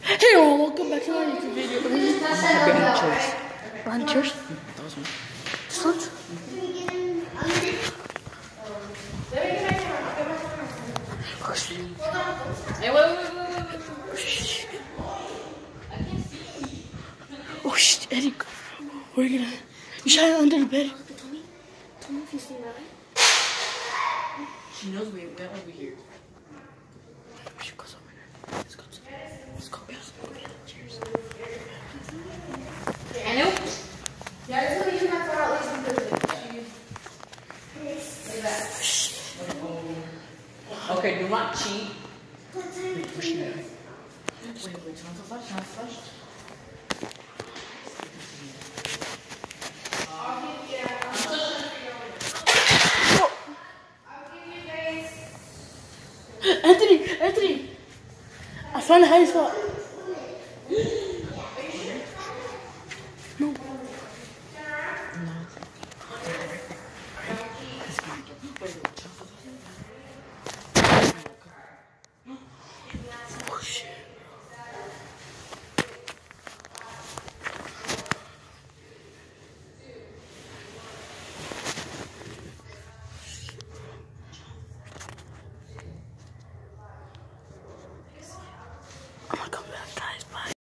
Hey everyone, welcome back to my YouTube video. Behind chairs. Behind chairs? Those ones. This one? Oh shit. Hey, wait, wait, wait, wait, wait, wait. Oh shit. Oh shit, Eric. We're gonna. You shot it under the bed. Tell me. Tell me if you see that. She knows we went over here. Okay, do not cheat. Wait, to flush. Anthony, Anthony, I found a hiding spot. No. No.